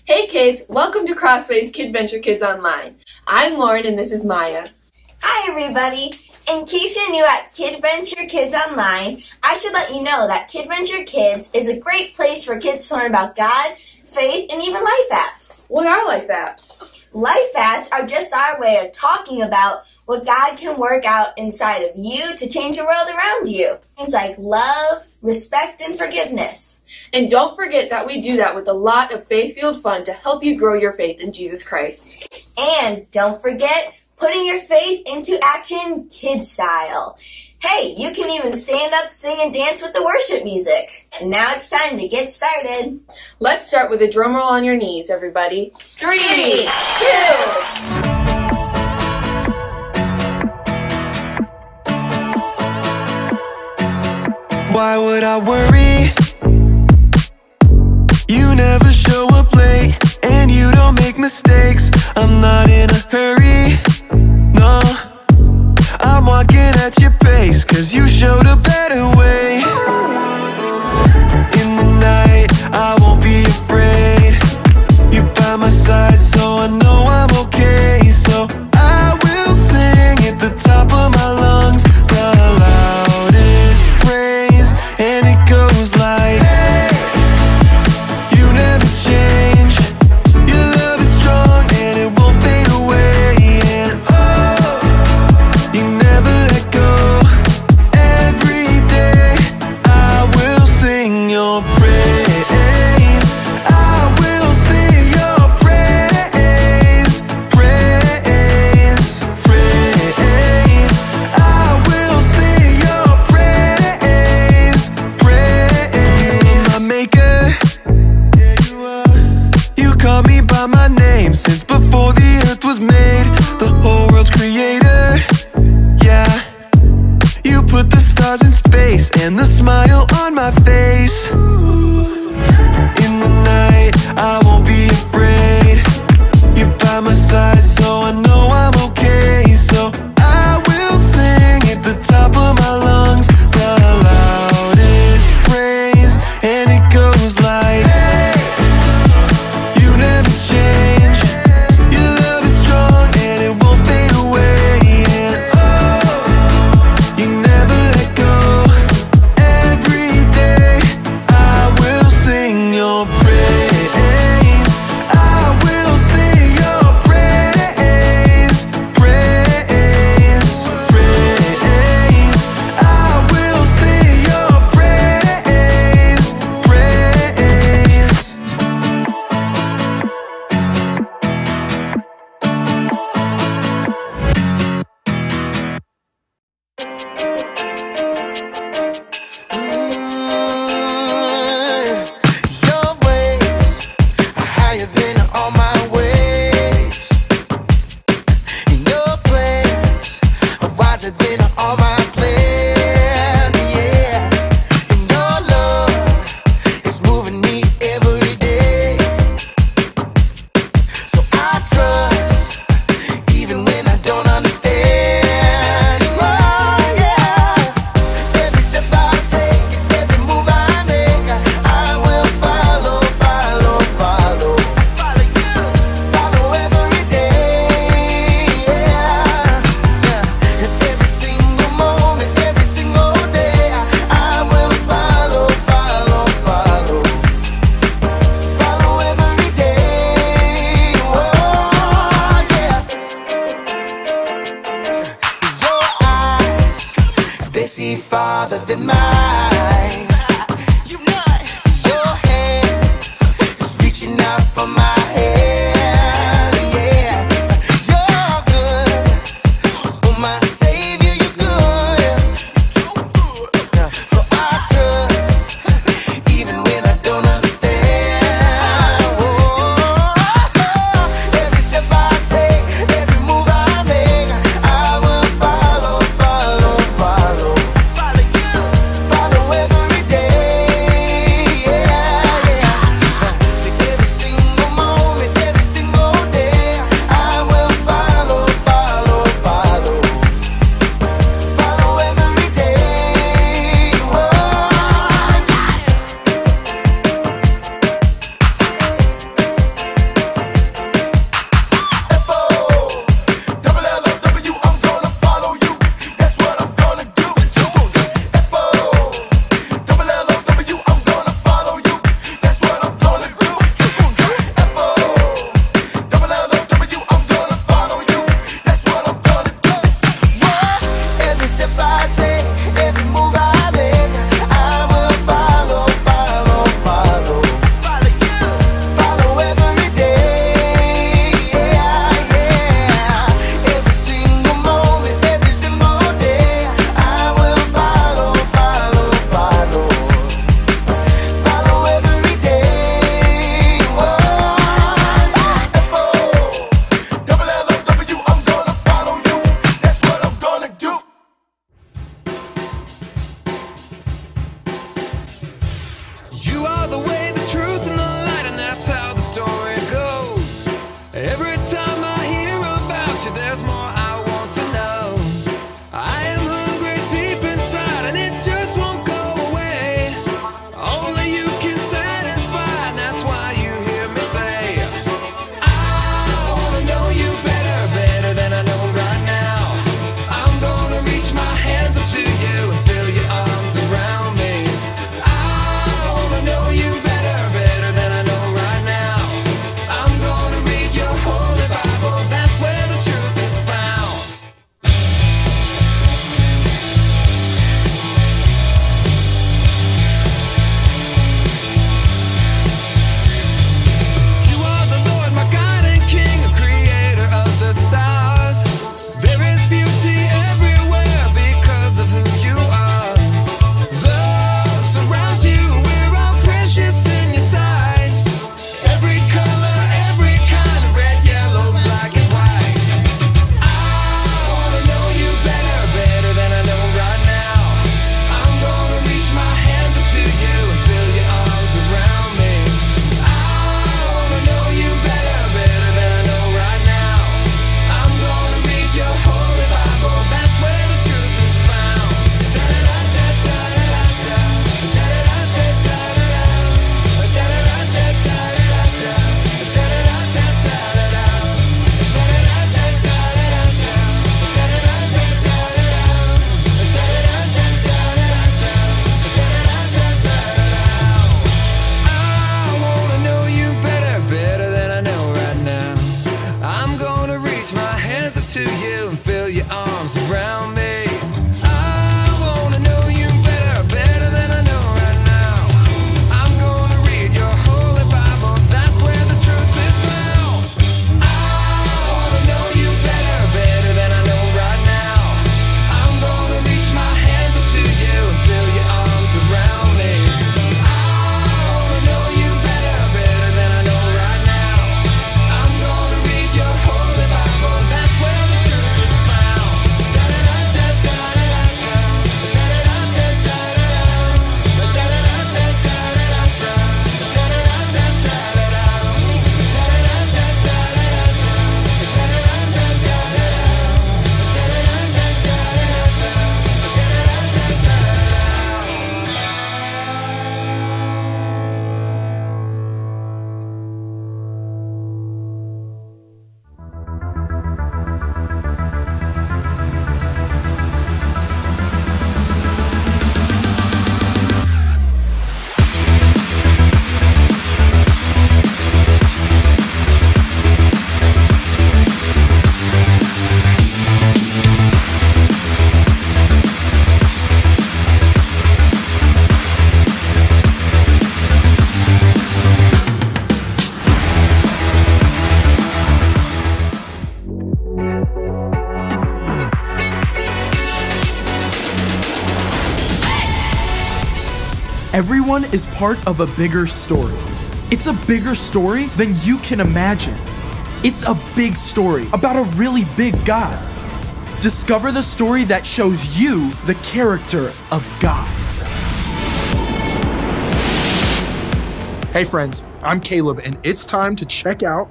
Hey kids, welcome to CrossWay's KidVenture Kids Online. I'm Lauren and this is Maya. Hi everybody! In case you're new at KidVenture Kids Online, I should let you know that KidVenture Kids is a great place for kids to learn about God, faith, and even life apps. What are life apps? Life apps are just our way of talking about what God can work out inside of you to change the world around you. Things like love, respect, and forgiveness. And don't forget that we do that with a lot of faith-fueled fun to help you grow your faith in Jesus Christ. And don't forget putting your faith into action kid style. Hey, you can even stand up, sing, and dance with the worship music. And now it's time to get started. Let's start with a drum roll on your knees, everybody. Three, Three, two, Why would I worry? You never show up late and you don't make mistakes. I'm not in a hurry. No, I'm walking at your pace cause you showed a better way. Farther than is part of a bigger story. It's a bigger story than you can imagine. It's a big story about a really big God. Discover the story that shows you the character of God. Hey friends, I'm Caleb, and it's time to check out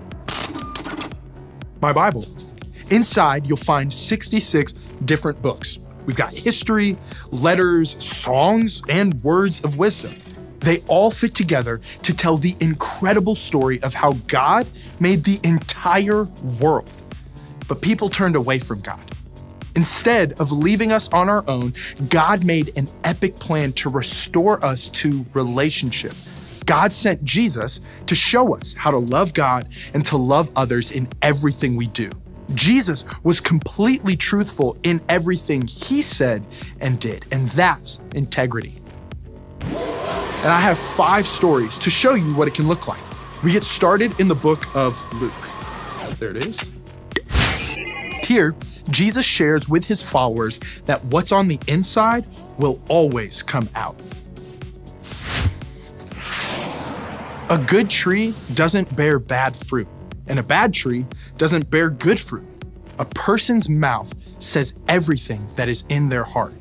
my Bible. Inside, you'll find 66 different books. We've got history, letters, songs, and words of wisdom. They all fit together to tell the incredible story of how God made the entire world. But people turned away from God. Instead of leaving us on our own, God made an epic plan to restore us to relationship. God sent Jesus to show us how to love God and to love others in everything we do. Jesus was completely truthful in everything he said and did, and that's integrity. And I have five stories to show you what it can look like. We get started in the book of Luke. There it is. Here, Jesus shares with his followers that what's on the inside will always come out. A good tree doesn't bear bad fruit, and a bad tree doesn't bear good fruit. A person's mouth says everything that is in their heart.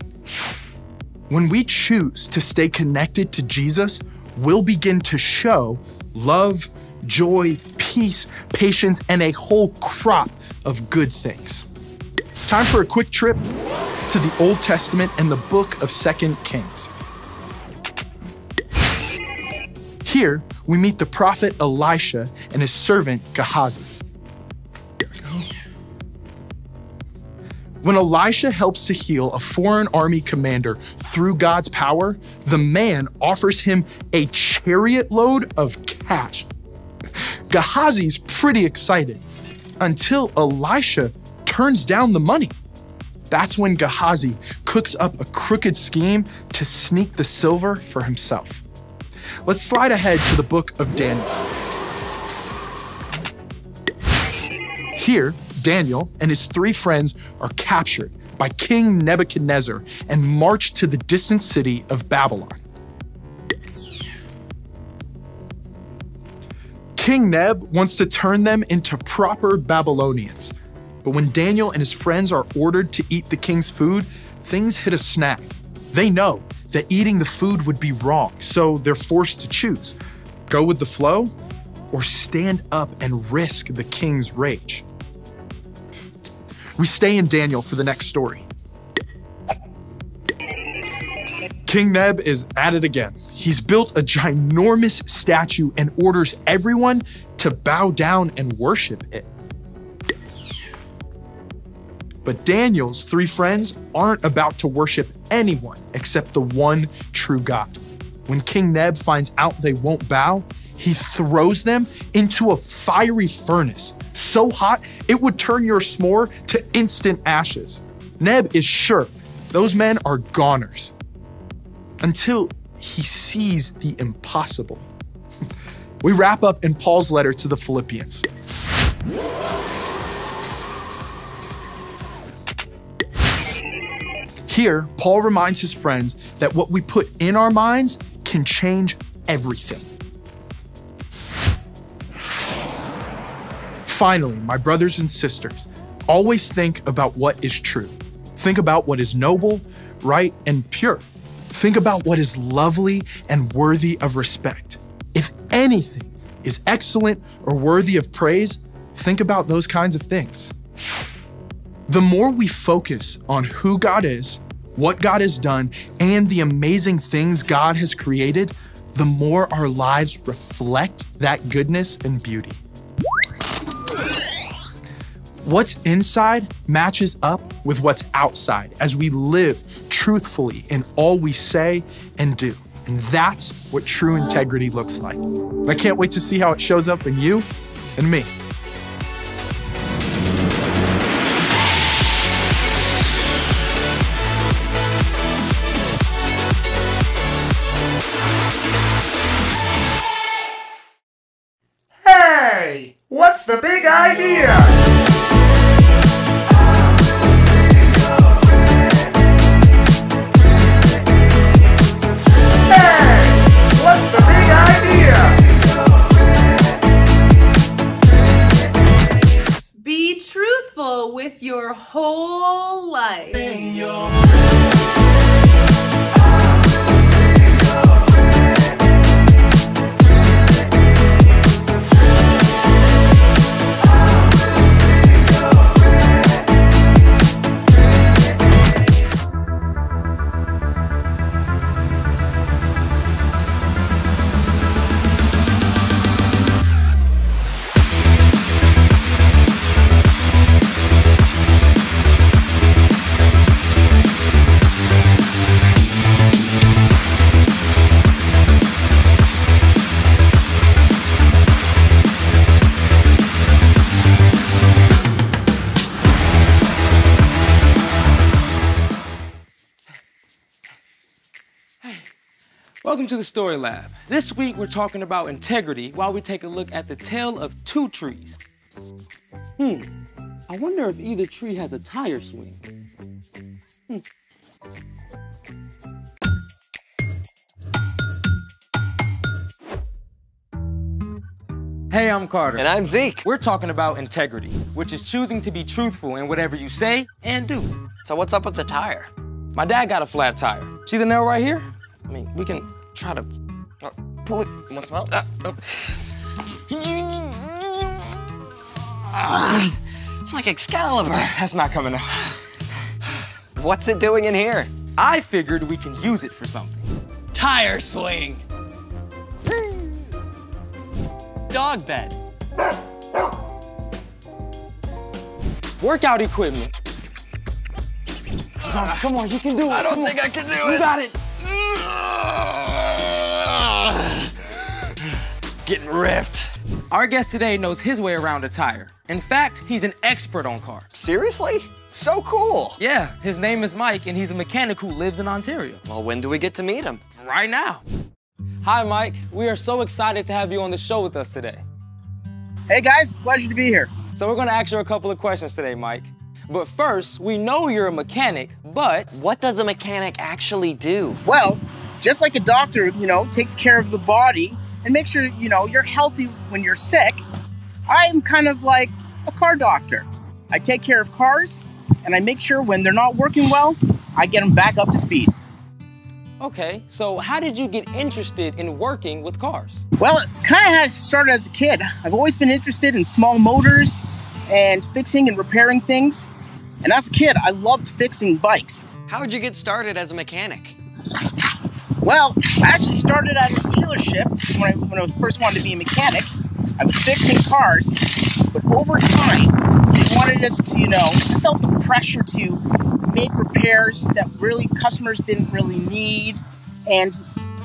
When we choose to stay connected to Jesus, we'll begin to show love, joy, peace, patience, and a whole crop of good things. Time for a quick trip to the Old Testament and the book of Second Kings. Here, we meet the prophet Elisha and his servant Gehazi. When Elisha helps to heal a foreign army commander through God's power, the man offers him a chariot load of cash. Gehazi's pretty excited until Elisha turns down the money. That's when Gehazi cooks up a crooked scheme to sneak the silver for himself. Let's slide ahead to the book of Daniel. Here, Daniel and his three friends are captured by King Nebuchadnezzar and marched to the distant city of Babylon. King Neb wants to turn them into proper Babylonians. But when Daniel and his friends are ordered to eat the king's food, things hit a snag. They know that eating the food would be wrong, so they're forced to choose go with the flow or stand up and risk the king's rage. We stay in Daniel for the next story. King Neb is at it again. He's built a ginormous statue and orders everyone to bow down and worship it. But Daniel's three friends aren't about to worship anyone except the one true God. When King Neb finds out they won't bow, he throws them into a fiery furnace so hot it would turn your s'more to instant ashes. Neb is sure those men are goners until he sees the impossible. we wrap up in Paul's letter to the Philippians. Here, Paul reminds his friends that what we put in our minds can change everything. Finally, my brothers and sisters, always think about what is true. Think about what is noble, right, and pure. Think about what is lovely and worthy of respect. If anything is excellent or worthy of praise, think about those kinds of things. The more we focus on who God is, what God has done, and the amazing things God has created, the more our lives reflect that goodness and beauty. What's inside matches up with what's outside as we live truthfully in all we say and do. And that's what true integrity looks like. And I can't wait to see how it shows up in you and me. Hey, what's the big idea? To the Story Lab. This week we're talking about integrity while we take a look at the tale of two trees. Hmm, I wonder if either tree has a tire swing. Hmm. Hey, I'm Carter. And I'm Zeke. We're talking about integrity, which is choosing to be truthful in whatever you say and do. So what's up with the tire? My dad got a flat tire. See the nail right here? I mean, we can try to. Uh, pull it. once help? Uh, Oh. It's like Excalibur. That's not coming out. What's it doing in here? I figured we can use it for something. Tire swing. Dog bed. Workout equipment. Come on, come on, you can do it. I don't Come think on. I can do it. You got it. Getting ripped. Our guest today knows his way around a tire. In fact, he's an expert on cars. Seriously? So cool. Yeah, his name is Mike, and he's a mechanic who lives in Ontario. Well, when do we get to meet him? Right now. Hi, Mike. We are so excited to have you on the show with us today. Hey guys, pleasure to be here. So, we're going to ask you a couple of questions today, Mike. But first, we know you're a mechanic, but What does a mechanic actually do? Well, just like a doctor, you know, takes care of the body and makes sure, you know, you're healthy when you're sick, I'm kind of like a car doctor. I take care of cars and I make sure when they're not working well, I get them back up to speed. okay. So, how did you get interested in working with cars? Well, it kind of has started as a kid. I've always been interested in small motors and fixing and repairing things. And as a kid, I loved fixing bikes. How'd you get started as a mechanic? Well, I actually started at a dealership when I, when I first wanted to be a mechanic. I was fixing cars, but over time, they wanted us to, you know, I felt the pressure to make repairs that really customers didn't really need and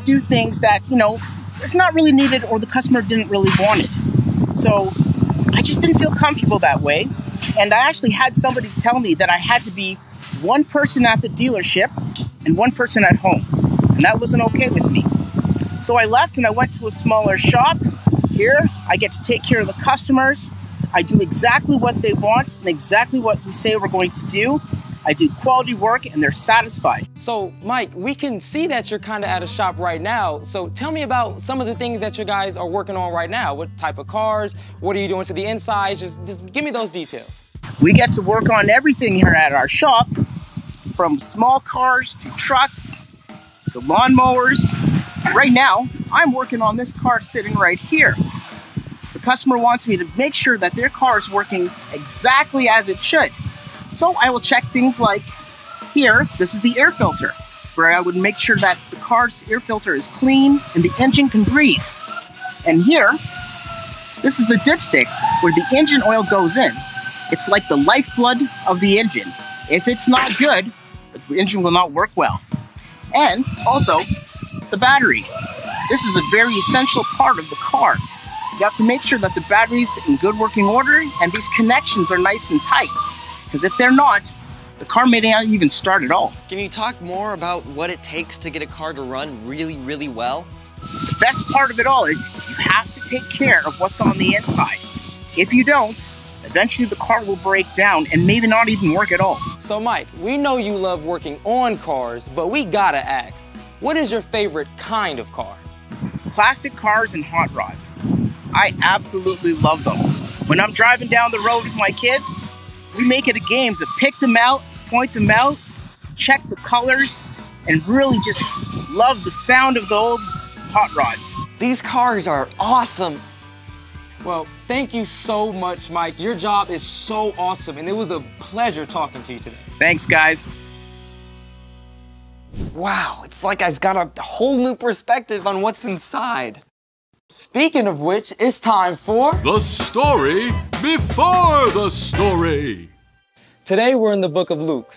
do things that, you know, it's not really needed or the customer didn't really want it. So I just didn't feel comfortable that way. And I actually had somebody tell me that I had to be one person at the dealership and one person at home. And that wasn't okay with me. So I left and I went to a smaller shop. Here, I get to take care of the customers. I do exactly what they want and exactly what we say we're going to do. I do quality work and they're satisfied. So, Mike, we can see that you're kind of at a shop right now. So, tell me about some of the things that you guys are working on right now. What type of cars? What are you doing to the inside? Just, just give me those details. We get to work on everything here at our shop from small cars to trucks to lawnmowers. Right now, I'm working on this car sitting right here. The customer wants me to make sure that their car is working exactly as it should. So I will check things like here, this is the air filter, where I would make sure that the car's air filter is clean and the engine can breathe. And here, this is the dipstick where the engine oil goes in. It's like the lifeblood of the engine. If it's not good, the engine will not work well. And also, the battery. This is a very essential part of the car. You have to make sure that the battery's in good working order and these connections are nice and tight. Because if they're not, the car may not even start at all. Can you talk more about what it takes to get a car to run really, really well? The best part of it all is you have to take care of what's on the inside. If you don't, eventually the car will break down and maybe not even work at all. So, Mike, we know you love working on cars, but we gotta ask what is your favorite kind of car? Classic cars and hot rods. I absolutely love them. When I'm driving down the road with my kids, we make it a game to pick them out, point them out, check the colors, and really just love the sound of the old hot rods. These cars are awesome. Well, thank you so much, Mike. Your job is so awesome, and it was a pleasure talking to you today. Thanks, guys. Wow, it's like I've got a whole new perspective on what's inside. Speaking of which, it's time for The story before the story. Today we're in the book of Luke.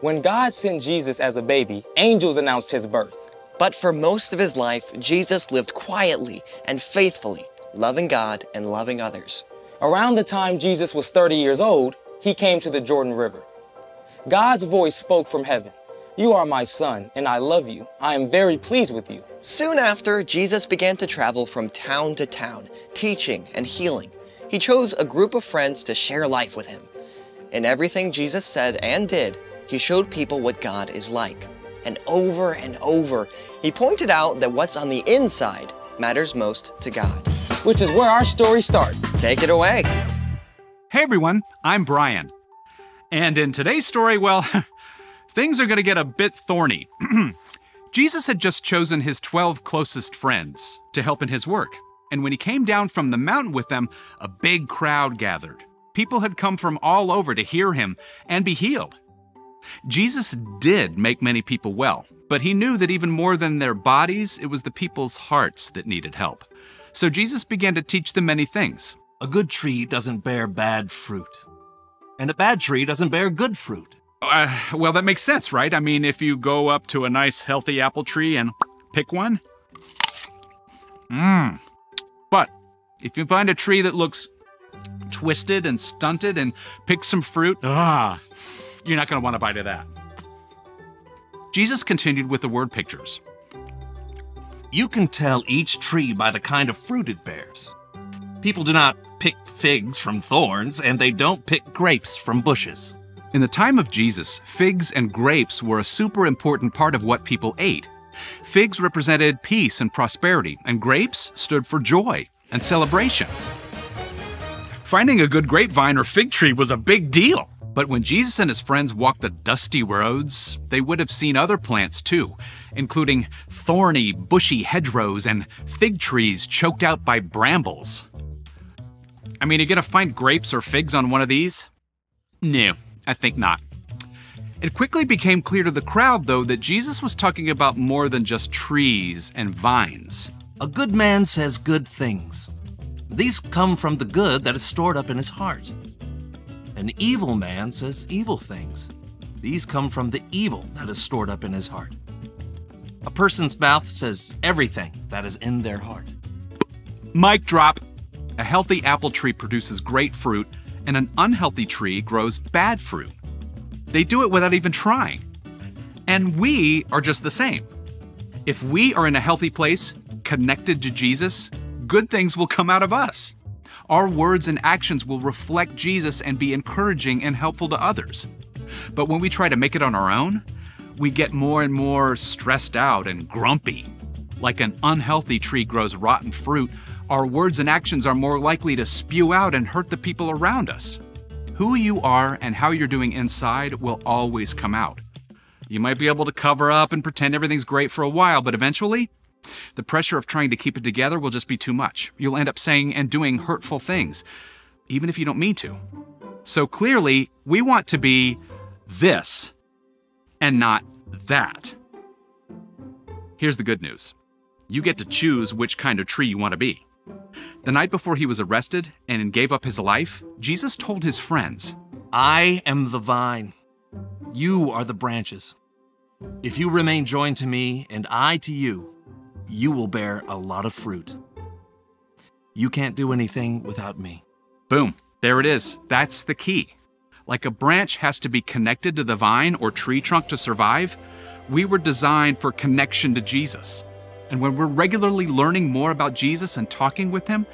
When God sent Jesus as a baby, angels announced his birth. But for most of his life, Jesus lived quietly and faithfully, loving God and loving others. Around the time Jesus was 30 years old, he came to the Jordan River. God's voice spoke from heaven You are my son, and I love you. I am very pleased with you. Soon after, Jesus began to travel from town to town, teaching and healing. He chose a group of friends to share life with him. In everything Jesus said and did, he showed people what God is like. And over and over, he pointed out that what's on the inside matters most to God. Which is where our story starts. Take it away. Hey everyone, I'm Brian. And in today's story, well, things are going to get a bit thorny. Jesus had just chosen his 12 closest friends to help in his work. And when he came down from the mountain with them, a big crowd gathered. People had come from all over to hear him and be healed. Jesus did make many people well, but he knew that even more than their bodies, it was the people's hearts that needed help. So Jesus began to teach them many things. A good tree doesn't bear bad fruit, and a bad tree doesn't bear good fruit. Uh, well, that makes sense, right? I mean, if you go up to a nice, healthy apple tree and pick one. Mmm. But if you find a tree that looks twisted and stunted and pick some fruit, ah, you're not going to want to bite of that. Jesus continued with the word pictures. You can tell each tree by the kind of fruit it bears. People do not pick figs from thorns, and they don't pick grapes from bushes. In the time of Jesus, figs and grapes were a super important part of what people ate. Figs represented peace and prosperity, and grapes stood for joy and celebration. Finding a good grapevine or fig tree was a big deal. But when Jesus and his friends walked the dusty roads, they would have seen other plants too, including thorny, bushy hedgerows and fig trees choked out by brambles. I mean, are you gonna find grapes or figs on one of these? No, I think not. It quickly became clear to the crowd, though, that Jesus was talking about more than just trees and vines. A good man says good things. These come from the good that is stored up in his heart. An evil man says evil things. These come from the evil that is stored up in his heart. A person's mouth says everything that is in their heart. Mic drop. A healthy apple tree produces great fruit, and an unhealthy tree grows bad fruit. They do it without even trying. And we are just the same. If we are in a healthy place, connected to Jesus, good things will come out of us. Our words and actions will reflect Jesus and be encouraging and helpful to others. But when we try to make it on our own, we get more and more stressed out and grumpy. Like an unhealthy tree grows rotten fruit, our words and actions are more likely to spew out and hurt the people around us. Who you are and how you're doing inside will always come out. You might be able to cover up and pretend everything's great for a while, but eventually, the pressure of trying to keep it together will just be too much. You'll end up saying and doing hurtful things, even if you don't mean to. So clearly, we want to be this and not that. Here's the good news you get to choose which kind of tree you want to be. The night before he was arrested and gave up his life, Jesus told his friends, I am the vine, you are the branches. If you remain joined to me and I to you, you will bear a lot of fruit. You can't do anything without me. Boom, there it is. That's the key. Like a branch has to be connected to the vine or tree trunk to survive, we were designed for connection to Jesus. And when we're regularly learning more about Jesus and talking with Him,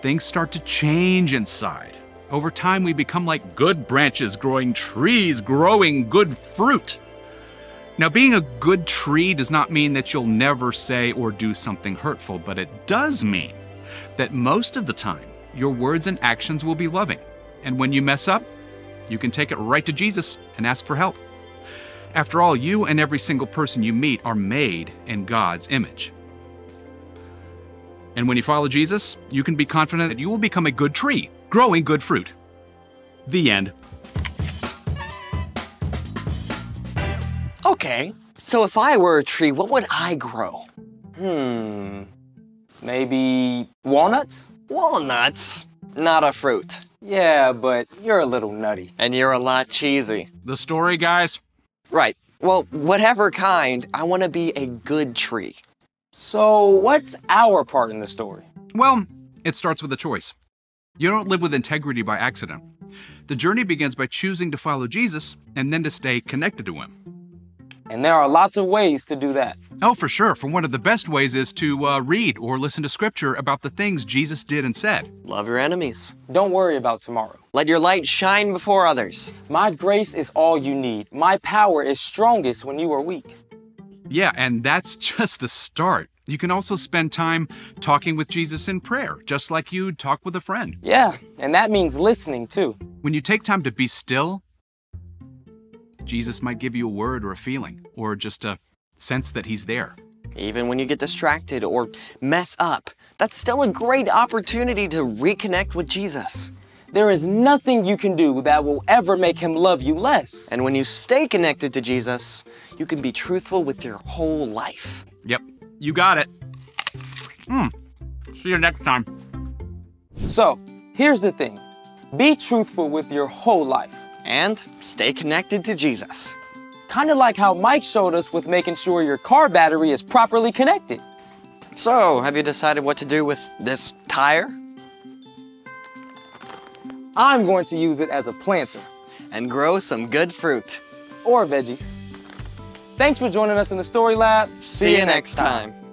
things start to change inside. Over time, we become like good branches growing trees, growing good fruit. Now, being a good tree does not mean that you'll never say or do something hurtful, but it does mean that most of the time, your words and actions will be loving. And when you mess up, you can take it right to Jesus and ask for help. After all, you and every single person you meet are made in God's image. And when you follow Jesus, you can be confident that you will become a good tree, growing good fruit. The end. Okay, so if I were a tree, what would I grow? Hmm. Maybe walnuts? Walnuts? Not a fruit. Yeah, but you're a little nutty. And you're a lot cheesy. The story, guys? Right. Well, whatever kind, I want to be a good tree. So, what's our part in the story? Well, it starts with a choice. You don't live with integrity by accident. The journey begins by choosing to follow Jesus and then to stay connected to Him. And there are lots of ways to do that. Oh, for sure. For one of the best ways is to uh, read or listen to scripture about the things Jesus did and said. Love your enemies. Don't worry about tomorrow. Let your light shine before others. My grace is all you need. My power is strongest when you are weak. Yeah, and that's just a start. You can also spend time talking with Jesus in prayer, just like you'd talk with a friend. Yeah, and that means listening too. When you take time to be still, Jesus might give you a word or a feeling, or just a sense that He's there. Even when you get distracted or mess up, that's still a great opportunity to reconnect with Jesus. There is nothing you can do that will ever make him love you less. And when you stay connected to Jesus, you can be truthful with your whole life. Yep, you got it. Hmm. See you next time. So, here's the thing be truthful with your whole life. And stay connected to Jesus. Kind of like how Mike showed us with making sure your car battery is properly connected. So, have you decided what to do with this tire? I'm going to use it as a planter. And grow some good fruit. Or veggies. Thanks for joining us in the Story Lab. See, See you, next time. time.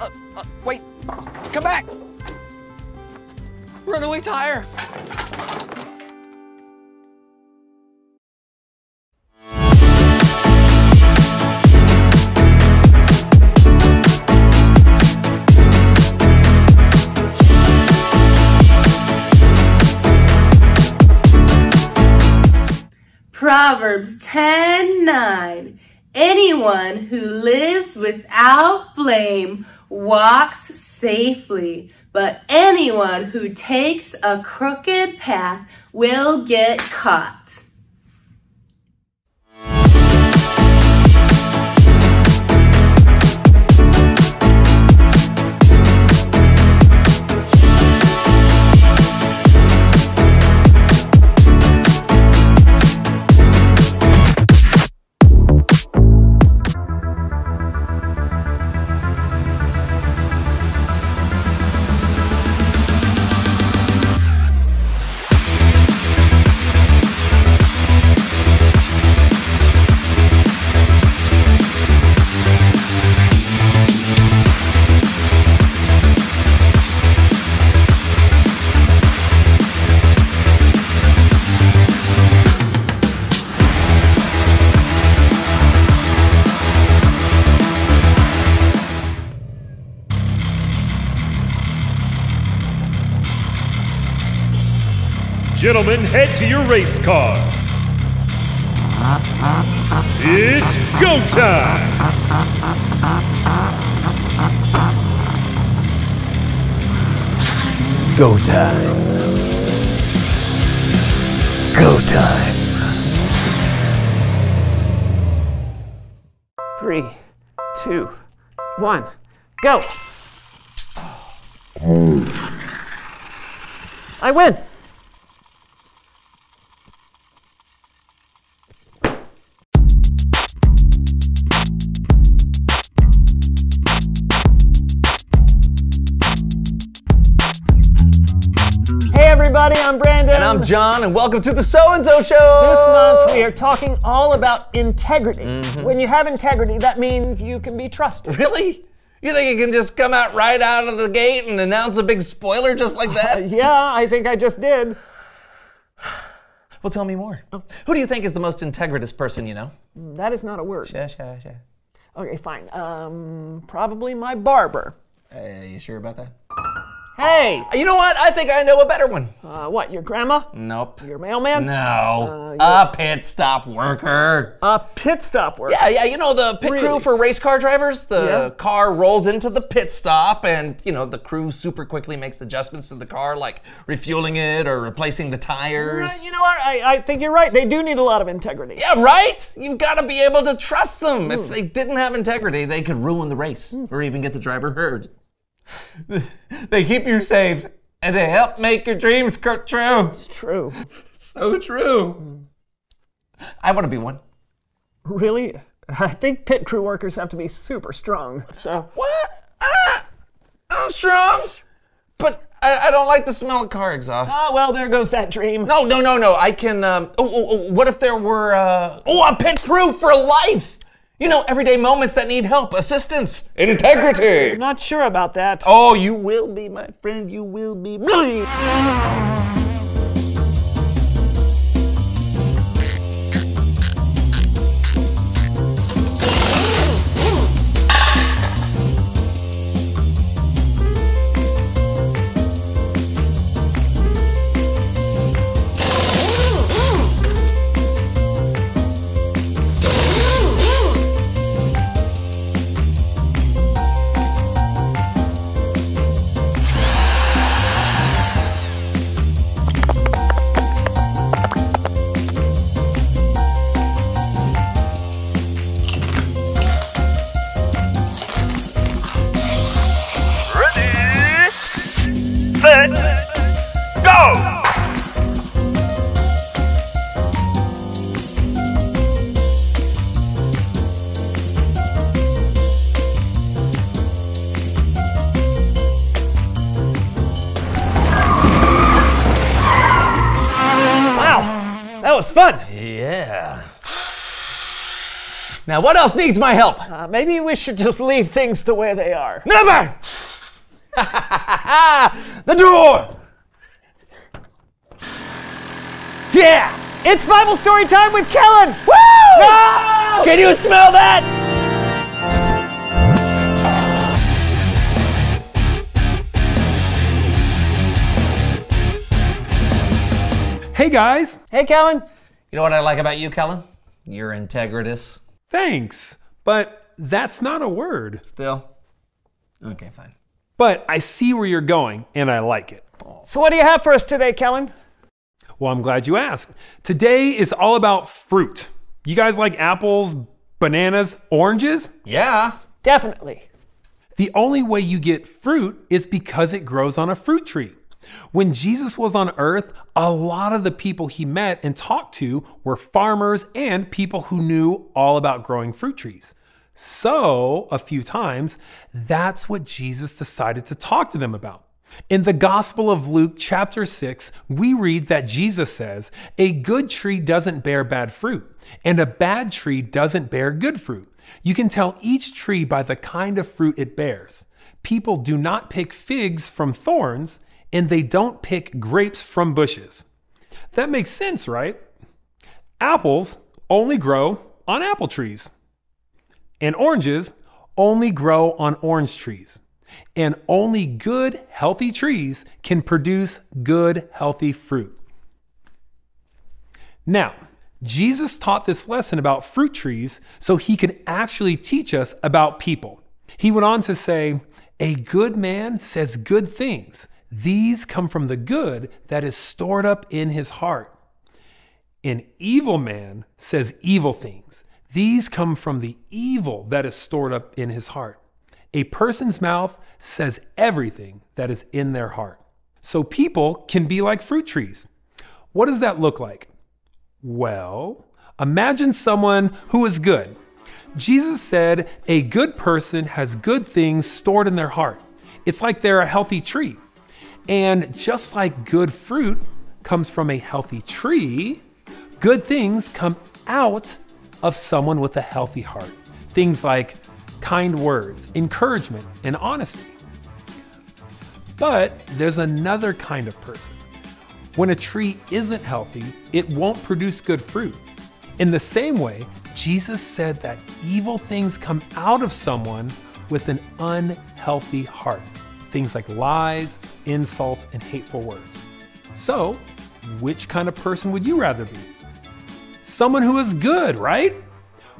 Uh, uh, wait, come back! Runaway tire! Proverbs 10 9. Anyone who lives without blame walks safely, but anyone who takes a crooked path will get caught. Gentlemen, head to your race cars. It's go time! Go time. Go time. Three, two, one, go! I win! Everybody. I'm Brandon. And I'm John, and welcome to the So and So Show. This month we are talking all about integrity. Mm-hmm. When you have integrity, that means you can be trusted. Really? You think you can just come out right out of the gate and announce a big spoiler just like that? Uh, yeah, I think I just did. Well, tell me more. Oh. Who do you think is the most integritous person you know? That is not a word. Sure, sure, sure. Okay, fine. Um, probably my barber. Uh, are you sure about that? Hey! You know what? I think I know a better one. Uh, what, your grandma? Nope. Your mailman? No. Uh, a pit stop worker. A pit stop worker? Yeah, yeah. You know the pit really? crew for race car drivers? The yeah. car rolls into the pit stop and, you know, the crew super quickly makes adjustments to the car, like refueling it or replacing the tires. Right, you know what? I, I think you're right. They do need a lot of integrity. Yeah, right? You've got to be able to trust them. Mm. If hmm. they didn't have integrity, they could ruin the race mm. or even get the driver hurt. They keep you safe and they help make your dreams come true. It's true. so true. I want to be one. Really? I think pit crew workers have to be super strong. So what? Ah, I'm strong, but I, I, don't like the smell of car exhaust. Oh well, there goes that dream. No, no, no, no. I can. Um, oh, oh, oh, what if there were? Uh, oh, a pit crew for life. You know, everyday moments that need help, assistance, integrity. I'm not sure about that. Oh, you will be, my friend. You will be. was fun. Yeah. Now, what else needs my help? Uh, maybe we should just leave things the way they are. Never! the door! Yeah! It's Bible story time with Kellen! Woo! No! Can you smell that? Hey guys! Hey Kellen! You know what I like about you, Kellen? You're integritous. Thanks, but that's not a word. Still? Okay, fine. But I see where you're going, and I like it. So, what do you have for us today, Kellen? Well, I'm glad you asked. Today is all about fruit. You guys like apples, bananas, oranges? Yeah. Definitely. The only way you get fruit is because it grows on a fruit tree. When Jesus was on earth, a lot of the people he met and talked to were farmers and people who knew all about growing fruit trees. So, a few times, that's what Jesus decided to talk to them about. In the Gospel of Luke, chapter 6, we read that Jesus says, A good tree doesn't bear bad fruit, and a bad tree doesn't bear good fruit. You can tell each tree by the kind of fruit it bears. People do not pick figs from thorns, and they don't pick grapes from bushes. That makes sense, right? Apples only grow on apple trees, and oranges only grow on orange trees. And only good, healthy trees can produce good, healthy fruit. Now, Jesus taught this lesson about fruit trees so he could actually teach us about people. He went on to say, A good man says good things. These come from the good that is stored up in his heart. An evil man says evil things. These come from the evil that is stored up in his heart. A person's mouth says everything that is in their heart. So people can be like fruit trees. What does that look like? Well, imagine someone who is good. Jesus said a good person has good things stored in their heart. It's like they're a healthy tree. And just like good fruit comes from a healthy tree, good things come out of someone with a healthy heart. Things like kind words, encouragement, and honesty. But there's another kind of person. When a tree isn't healthy, it won't produce good fruit. In the same way, Jesus said that evil things come out of someone with an unhealthy heart. Things like lies, insults, and hateful words. So, which kind of person would you rather be? Someone who is good, right?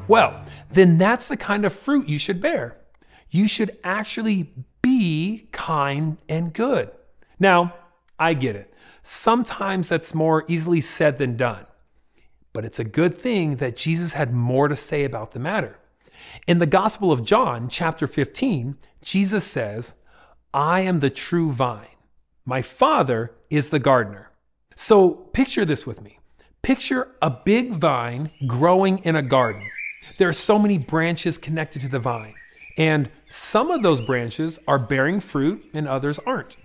Well, then that's the kind of fruit you should bear. You should actually be kind and good. Now, I get it. Sometimes that's more easily said than done. But it's a good thing that Jesus had more to say about the matter. In the Gospel of John, chapter 15, Jesus says, I am the true vine. My Father is the gardener. So picture this with me. Picture a big vine growing in a garden. There are so many branches connected to the vine, and some of those branches are bearing fruit and others aren't.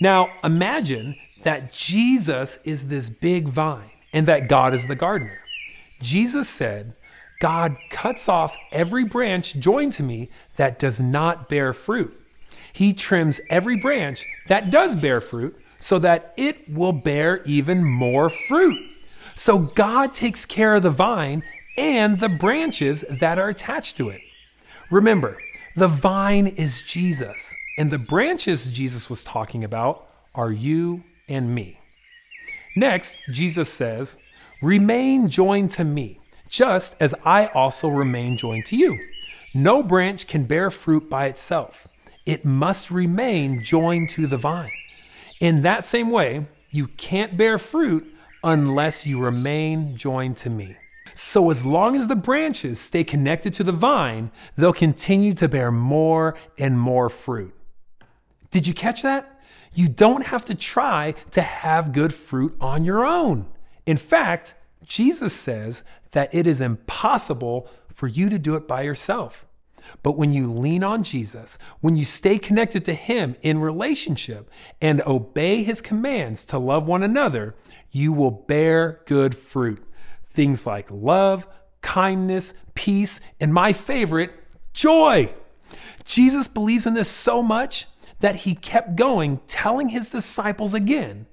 Now, imagine that Jesus is this big vine and that God is the gardener. Jesus said, God cuts off every branch joined to me that does not bear fruit. He trims every branch that does bear fruit so that it will bear even more fruit. So God takes care of the vine and the branches that are attached to it. Remember, the vine is Jesus, and the branches Jesus was talking about are you and me. Next, Jesus says, Remain joined to me, just as I also remain joined to you. No branch can bear fruit by itself, it must remain joined to the vine. In that same way, you can't bear fruit unless you remain joined to me. So, as long as the branches stay connected to the vine, they'll continue to bear more and more fruit. Did you catch that? You don't have to try to have good fruit on your own. In fact, Jesus says that it is impossible for you to do it by yourself. But when you lean on Jesus, when you stay connected to Him in relationship and obey His commands to love one another, you will bear good fruit. Things like love, kindness, peace, and my favorite, joy. Jesus believes in this so much that he kept going, telling his disciples again,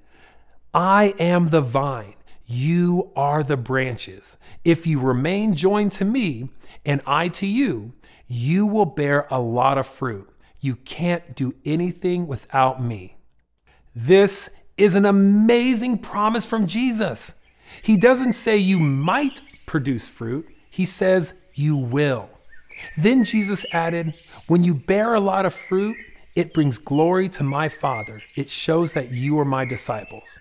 I am the vine, you are the branches. If you remain joined to me and I to you, you will bear a lot of fruit. You can't do anything without me. This is an amazing promise from Jesus. He doesn't say you might produce fruit, he says you will. Then Jesus added, When you bear a lot of fruit, it brings glory to my Father. It shows that you are my disciples.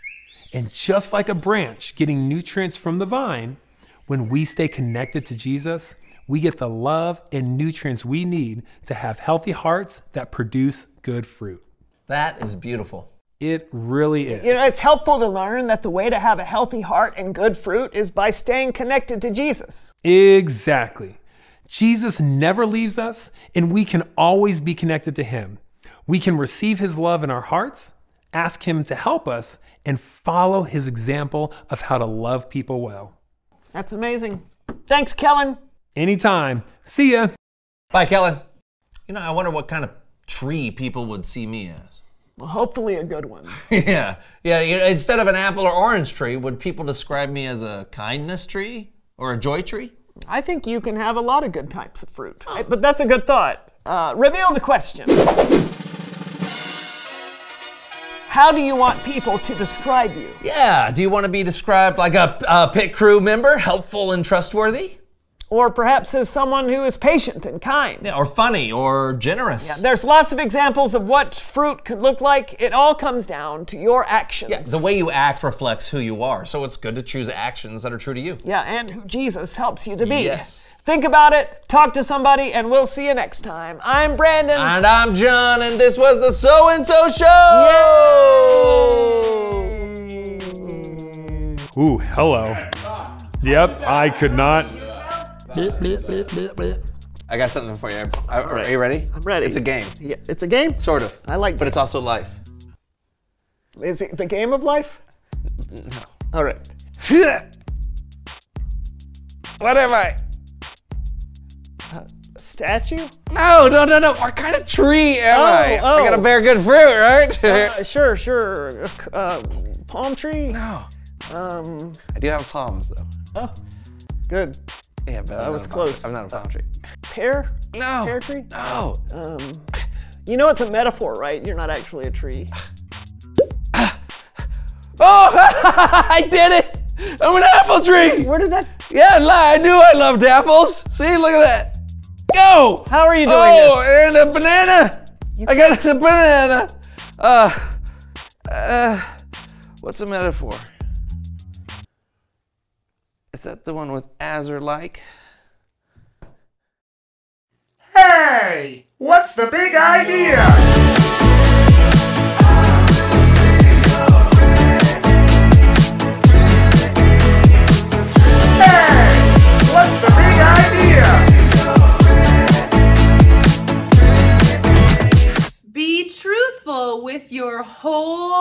And just like a branch getting nutrients from the vine, when we stay connected to Jesus, we get the love and nutrients we need to have healthy hearts that produce good fruit. That is beautiful. It really is. You know, it's helpful to learn that the way to have a healthy heart and good fruit is by staying connected to Jesus. Exactly. Jesus never leaves us, and we can always be connected to Him. We can receive His love in our hearts, ask Him to help us, and follow His example of how to love people well. That's amazing. Thanks, Kellen. Anytime. See ya. Bye, Kellen. You know, I wonder what kind of tree people would see me as. Well, hopefully a good one. yeah, yeah. You know, instead of an apple or orange tree, would people describe me as a kindness tree or a joy tree? I think you can have a lot of good types of fruit. Right? But that's a good thought. Uh, reveal the question. How do you want people to describe you? Yeah. Do you want to be described like a, a pit crew member, helpful and trustworthy? Or perhaps as someone who is patient and kind. Yeah, or funny or generous. Yeah, there's lots of examples of what fruit could look like. It all comes down to your actions. Yeah, the way you act reflects who you are. So it's good to choose actions that are true to you. Yeah, and who Jesus helps you to be. Yes. Think about it, talk to somebody, and we'll see you next time. I'm Brandon. And I'm John, and this was the So and So Show! Ooh, hello. Yep, I could not. I got something for you. Are, are you ready? I'm ready. It's a game. Yeah, it's a game? Sort of. I like it. But it's also life. Is it the game of life? No. All right. What am I? Statue? No, no, no, no. What kind of tree am Oh, I? I oh. gotta bear good fruit, right? Uh, sure, sure. Uh, palm tree? no. Um, I do have palms, though. oh, good. Yeah, but was close. I'm not a palm tree. Pear? No. Pear tree? No. Um, you know it's a metaphor, right? You're not actually a tree. Oh, I did it! I'm an apple tree! Where did that? Yeah, lie. I knew I loved apples. See, look at that. Go! How are you doing oh, this? and a banana. I got a banana. Uh, uh, what's a metaphor? Is that the one with Azure like? Hey! What's the big idea? Be truthful with your whole